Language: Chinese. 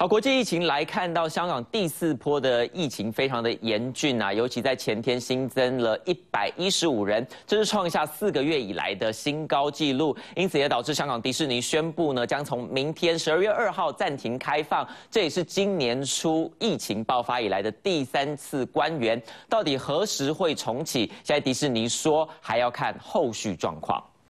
好，国际疫情来看到香港第四波的疫情非常的严峻啊，尤其在前天新增了一百一十五人，这是创下四个月以来的新高纪录，因此也导致香港迪士尼宣布呢，将从明天十二月二号暂停开放，这也是今年初疫情爆发以来的第三次关园，到底何时会重启？现在迪士尼说还要看后续状况。